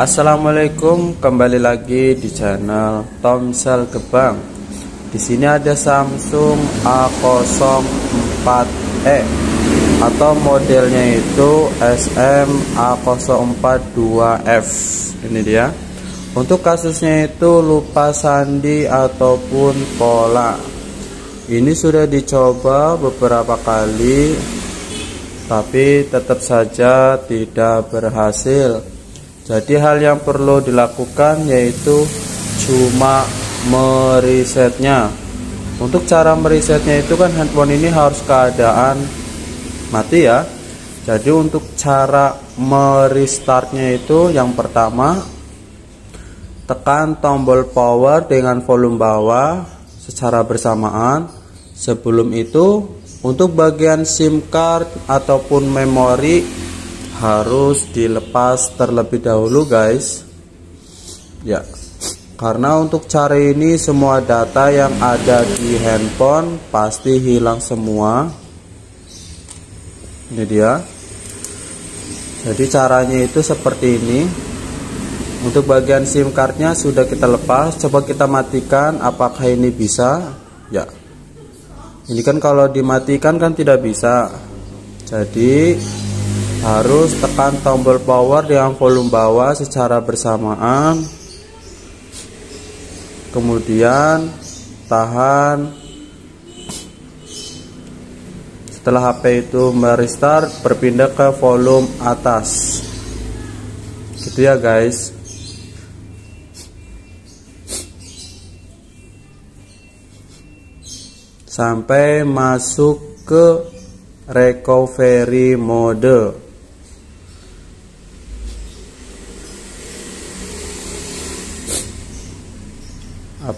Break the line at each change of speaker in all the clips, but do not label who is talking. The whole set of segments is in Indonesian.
Assalamualaikum, kembali lagi di channel Tomsel Gebang. Di sini ada Samsung A04e atau modelnya itu SM A042F. Ini dia. Untuk kasusnya itu lupa sandi ataupun pola. Ini sudah dicoba beberapa kali tapi tetap saja tidak berhasil. Jadi hal yang perlu dilakukan yaitu cuma meresetnya. Untuk cara meresetnya itu kan handphone ini harus keadaan mati ya. Jadi untuk cara merestartnya itu yang pertama tekan tombol power dengan volume bawah secara bersamaan. Sebelum itu untuk bagian SIM card ataupun memori harus dilepas terlebih dahulu guys. Ya. Karena untuk cara ini semua data yang ada di handphone pasti hilang semua. Ini dia. Jadi caranya itu seperti ini. Untuk bagian SIM cardnya sudah kita lepas. Coba kita matikan apakah ini bisa. Ya ini kan kalau dimatikan kan tidak bisa jadi harus tekan tombol power dengan volume bawah secara bersamaan. Kemudian tahan. Setelah HP itu merestart berpindah ke volume atas. Gitu ya guys. Sampai masuk ke recovery mode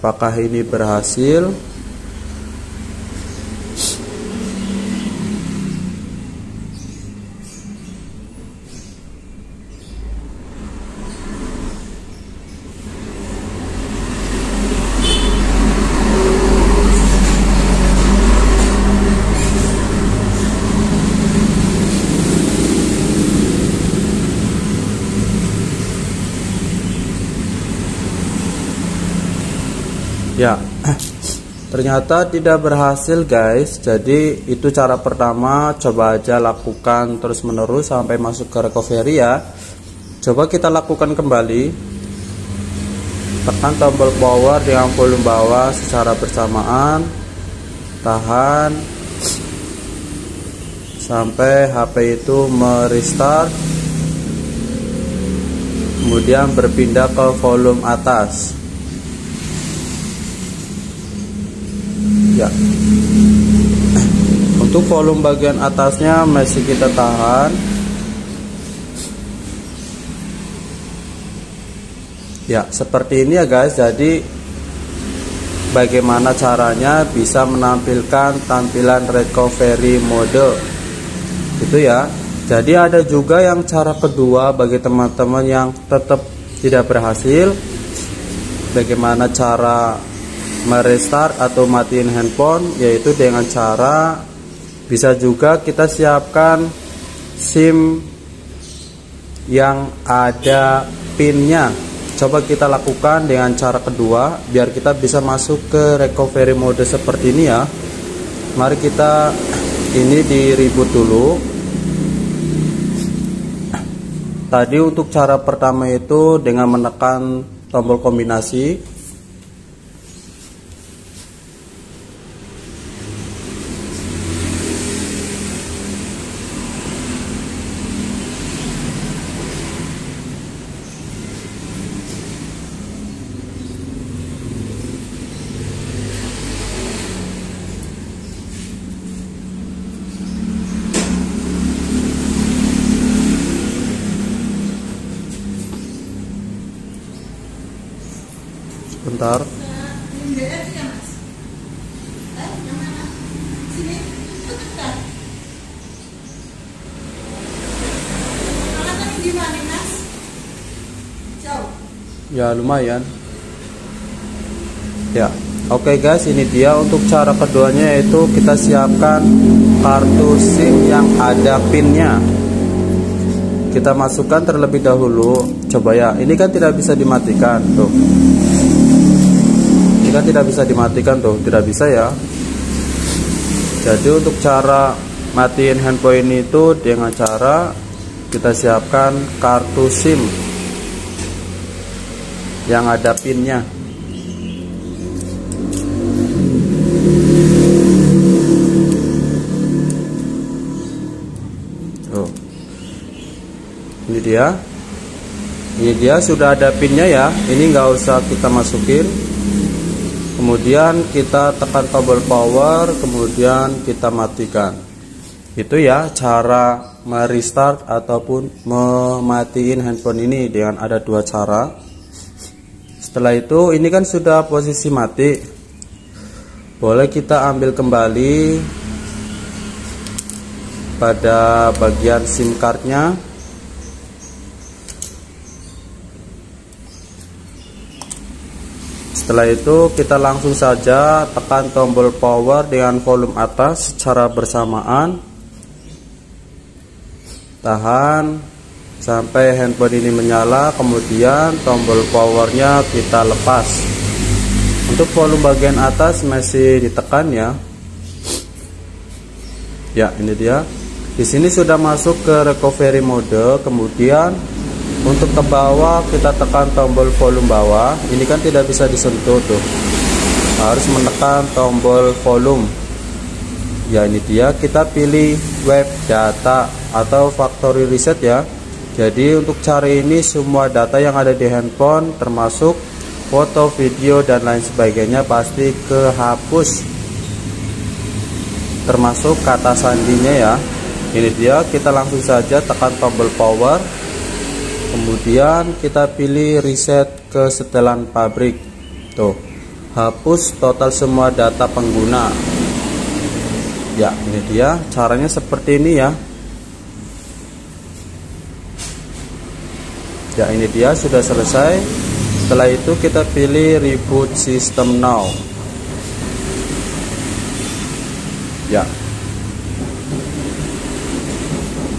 apakah ini berhasil Ya, ternyata tidak berhasil guys. Jadi itu cara pertama. Coba aja lakukan terus menerus sampai masuk ke recovery ya. Coba kita lakukan kembali. Tekan tombol power dengan volume bawah secara bersamaan. Tahan sampai HP itu merestart. Kemudian berpindah ke volume atas. Untuk volume bagian atasnya masih kita tahan. Ya seperti ini ya guys. Jadi bagaimana caranya bisa menampilkan tampilan recovery mode? Itu ya. Jadi ada juga yang cara kedua bagi teman-teman yang tetap tidak berhasil. Bagaimana cara merestart atau matiin handphone yaitu dengan cara bisa juga kita siapkan SIM yang ada pinnya. Coba kita lakukan dengan cara kedua biar kita bisa masuk ke recovery mode seperti ini ya. Mari kita ini di reboot dulu. Tadi untuk cara pertama itu dengan menekan tombol kombinasi sebentar. Ya lumayan. Ya oke okay guys ini dia untuk cara keduanya yaitu kita siapkan kartu SIM yang ada pinnya. Kita masukkan terlebih dahulu. Coba ya ini kan tidak bisa dimatikan tuh kan tidak bisa dimatikan tuh tidak bisa ya. Jadi untuk cara matiin handphone ini itu dengan cara kita siapkan kartu SIM yang ada pinnya. Ini dia. Ini dia sudah ada pinnya ya. Ini nggak usah kita masukin kemudian kita tekan tombol power kemudian kita matikan. Itu ya cara merestart ataupun mematiin handphone ini dengan ada dua cara. Setelah itu ini kan sudah posisi mati. Boleh kita ambil kembali pada bagian SIM cardnya Setelah itu kita langsung saja tekan tombol power dengan volume atas secara bersamaan. Tahan sampai handphone ini menyala, kemudian tombol powernya kita lepas. Untuk volume bagian atas masih ditekan ya. Ya, ini dia. Di sini sudah masuk ke recovery mode, kemudian untuk ke bawah kita tekan tombol volume bawah. Ini kan tidak bisa disentuh tuh. Harus menekan tombol volume. Ya ini dia. Kita pilih web data atau factory reset ya. Jadi untuk cari ini semua data yang ada di handphone termasuk foto video dan lain sebagainya pasti kehapus. Termasuk kata sandinya ya. Ini dia. Kita langsung saja tekan tombol power kemudian kita pilih reset ke setelan pabrik. Tuh hapus total semua data pengguna. Ya ini dia caranya seperti ini ya. Ya ini dia sudah selesai. Setelah itu kita pilih reboot system now. Ya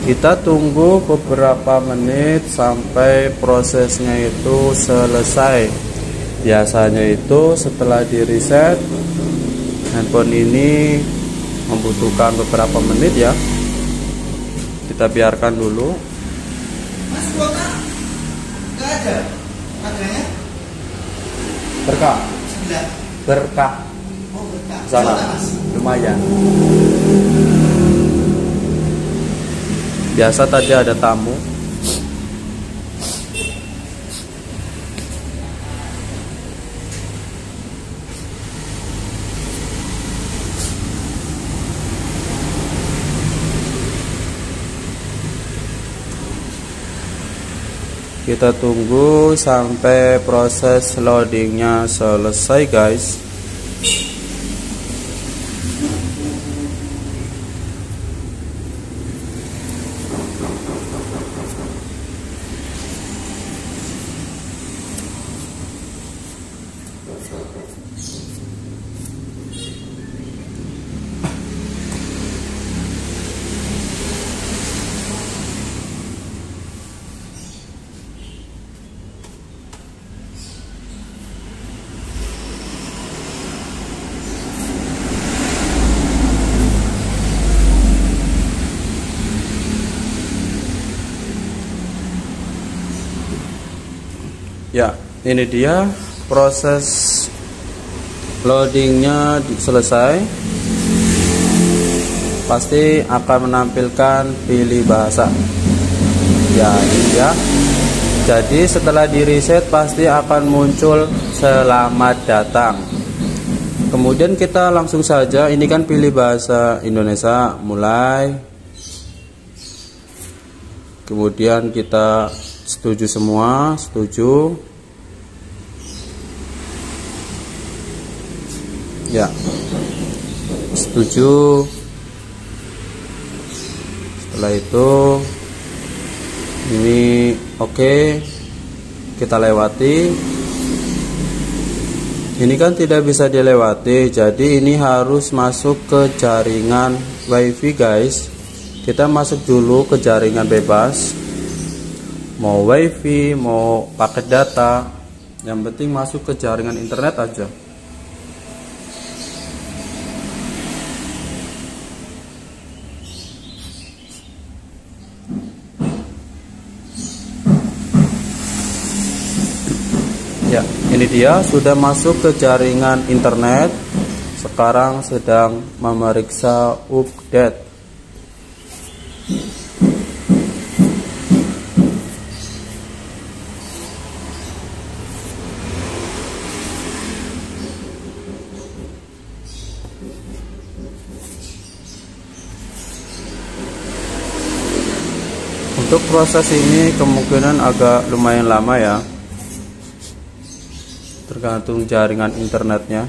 kita tunggu beberapa menit sampai prosesnya itu selesai. Biasanya itu setelah di reset handphone ini membutuhkan beberapa menit ya. Kita biarkan dulu. Mas kuota nggak ada. Adanya berkah. Berkah. Oh berkah. Sana lumayan biasa tadi ada tamu. Kita tunggu sampai proses loadingnya selesai guys ya ini dia proses loadingnya selesai. Pasti akan menampilkan pilih bahasa. Ya ini dia. Jadi setelah di reset pasti akan muncul selamat datang. Kemudian kita langsung saja ini kan pilih bahasa Indonesia mulai. Kemudian kita Setuju semua? Setuju? Ya. Setuju. Setelah itu ini oke. Okay. Kita lewati. Ini kan tidak bisa dilewati, jadi ini harus masuk ke jaringan WiFi, guys. Kita masuk dulu ke jaringan bebas mau wifi mau paket data. Yang penting masuk ke jaringan internet aja. Ya ini dia. Sudah masuk ke jaringan internet. Sekarang sedang memeriksa update untuk proses ini kemungkinan agak lumayan lama ya. Tergantung jaringan internetnya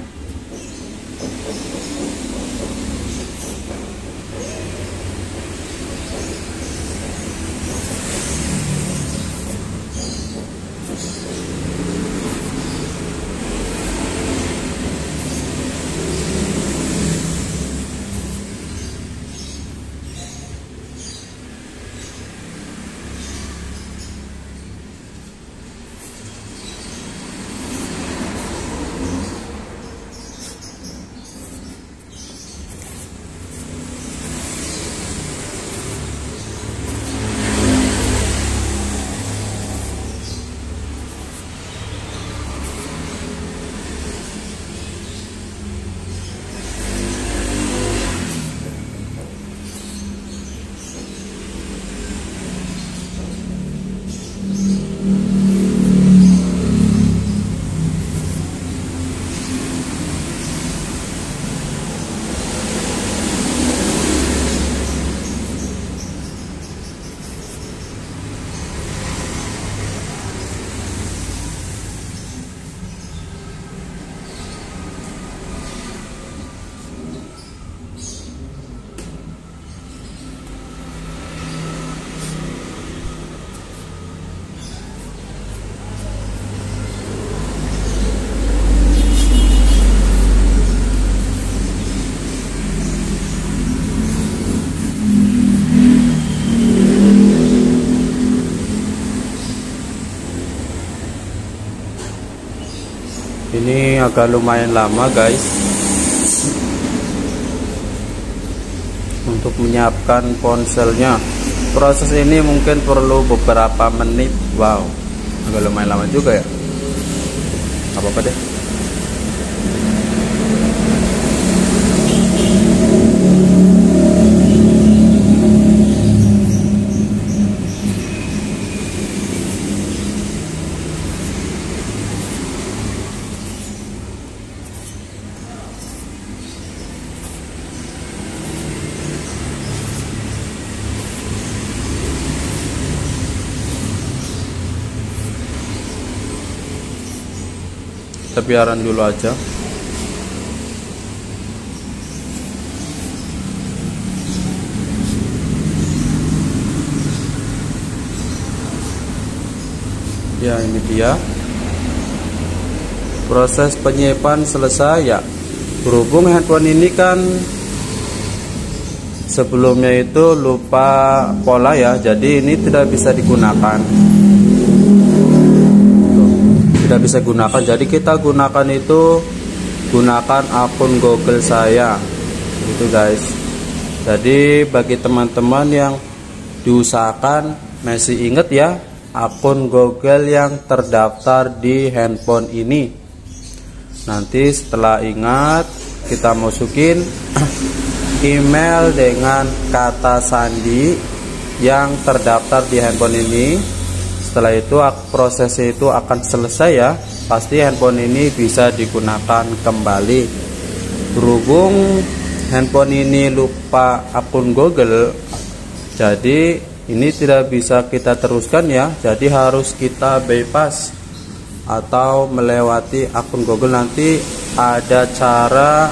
ini agak lumayan lama guys. Untuk menyiapkan ponselnya. Proses ini mungkin perlu beberapa menit. Wow agak lumayan lama juga ya. Apa-apa deh kita biaran dulu aja. Ya ini dia. Proses penyiapan selesai ya. Berhubung handphone ini kan sebelumnya itu lupa pola ya. Jadi ini tidak bisa digunakan tidak bisa gunakan. Jadi kita gunakan itu gunakan akun Google saya. Itu guys. Jadi bagi teman-teman yang diusahakan masih inget ya akun Google yang terdaftar di handphone ini. Nanti setelah ingat kita masukin email dengan kata sandi yang terdaftar di handphone ini setelah itu proses itu akan selesai ya. Pasti handphone ini bisa digunakan kembali. Berhubung handphone ini lupa akun Google jadi ini tidak bisa kita teruskan ya. Jadi harus kita bypass atau melewati akun Google. Nanti ada cara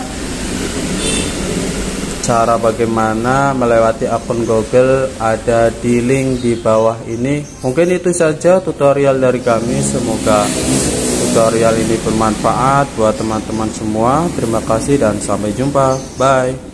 cara bagaimana melewati akun Google ada di link di bawah ini. Mungkin itu saja tutorial dari kami. Semoga tutorial ini bermanfaat buat teman-teman semua. Terima kasih dan sampai jumpa. Bye